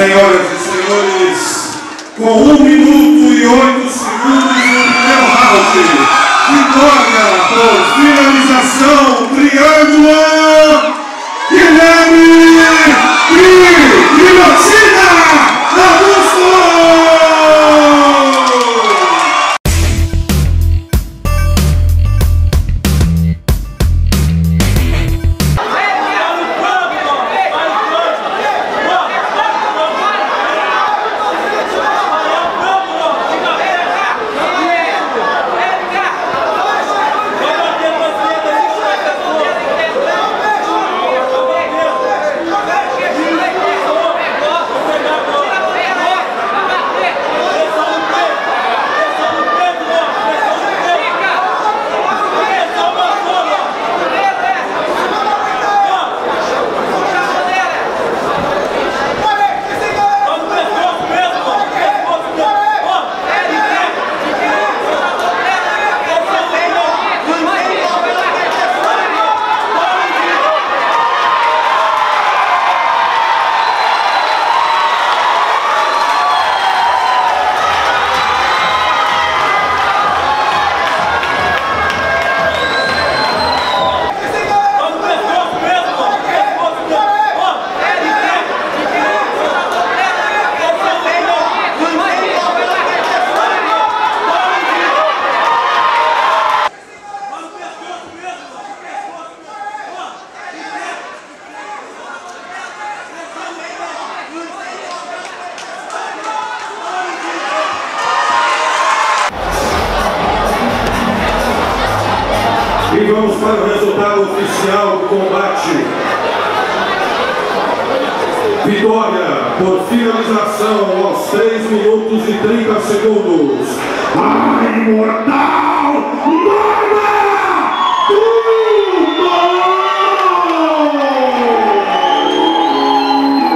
Senhoras e senhores, com um minuto e oito segundos, no primeiro round, Vitória por finalização, triângulo, Guilherme e Guilherme. E vamos para o resultado oficial do combate. Vitória por finalização aos 3 minutos e 30 segundos. A imortal Norma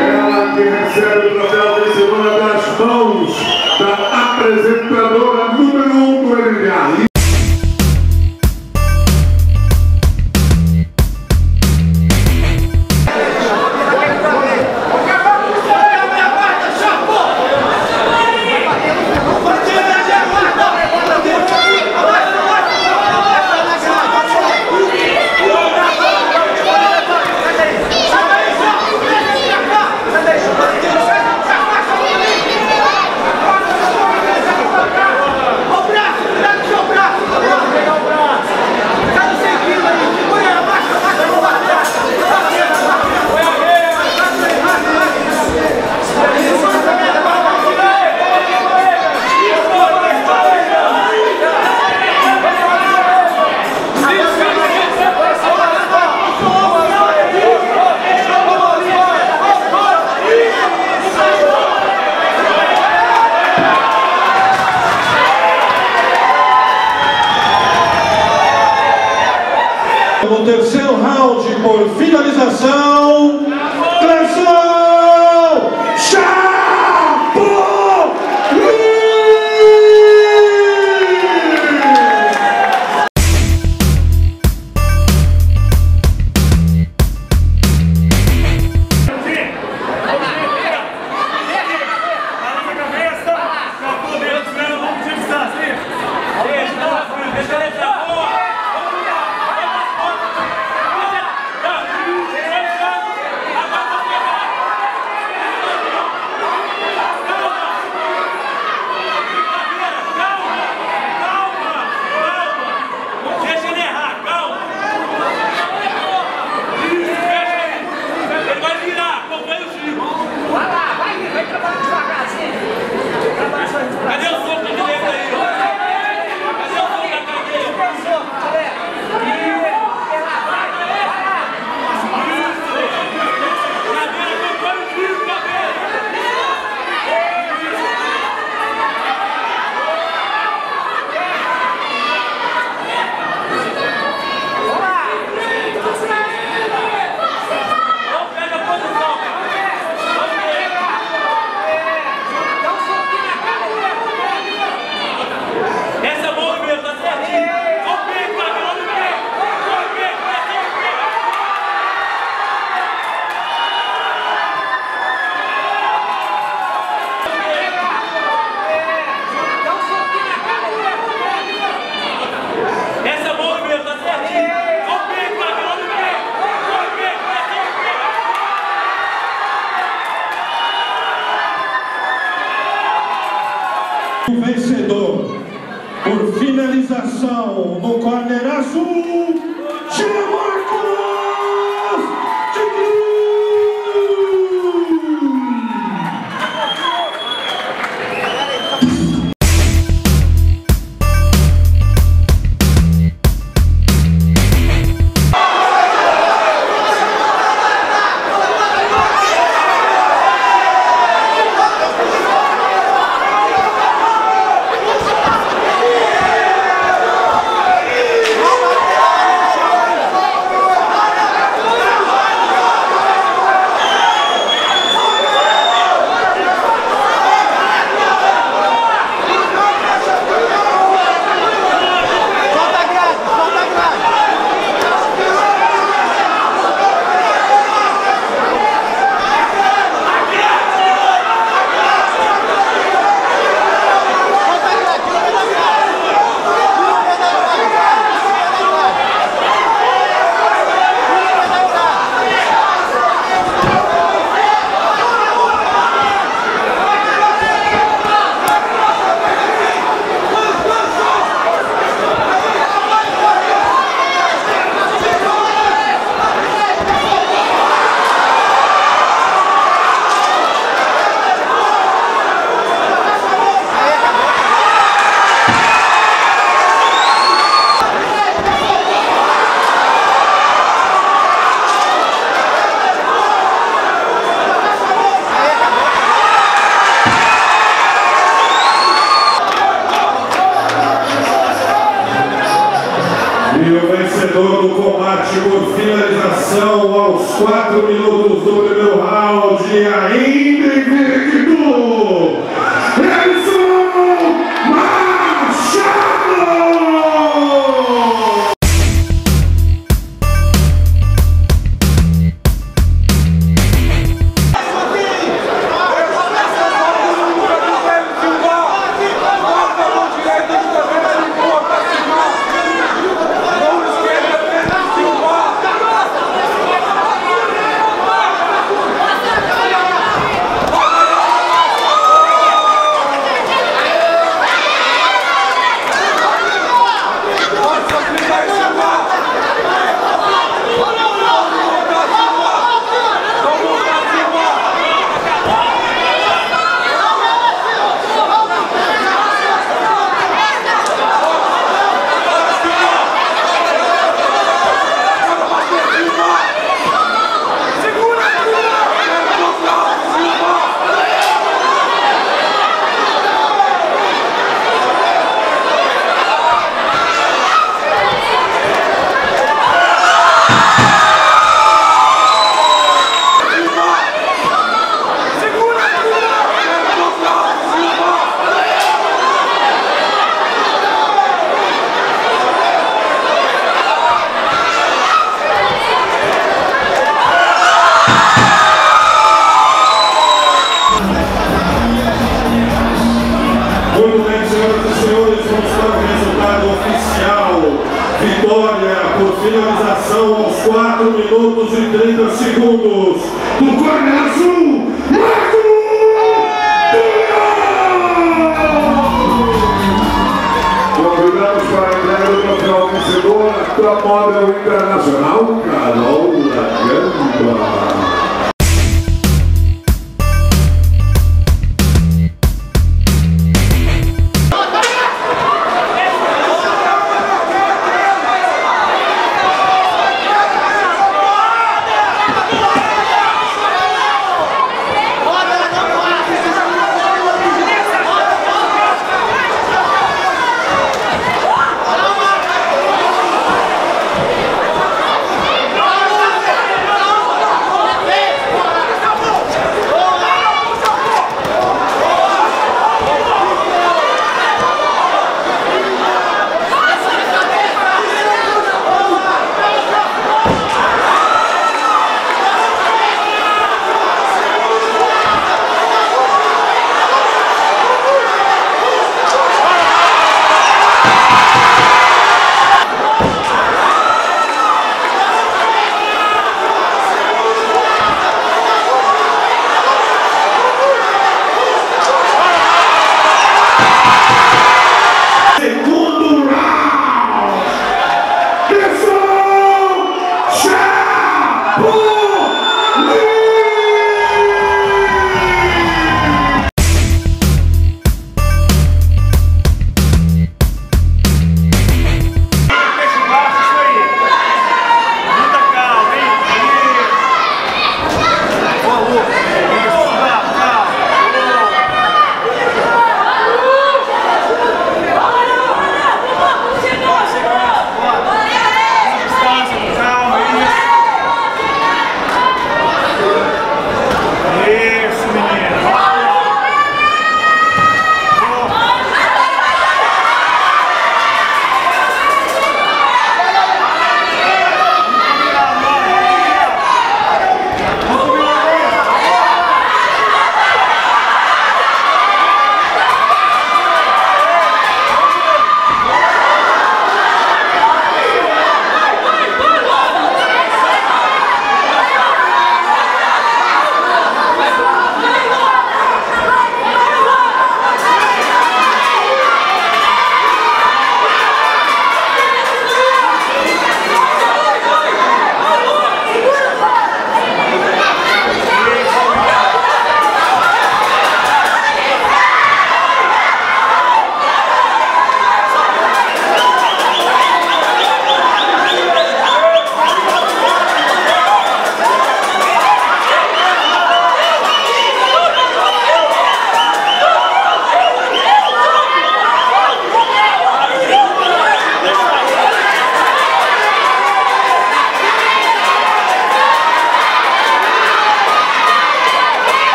Ela que recebe o troféu vencedora das mãos da apresentadora No terceiro round, por finalização, finalização no corner azul, do combate por finalização aos 4 minutos do primeiro round, ainda invicto, aos 4 minutos e 30 segundos. Do corner azul, Marco Convidamos para a entrega do troféu vencedor da Model Internacional, Carol Lagamba. Solta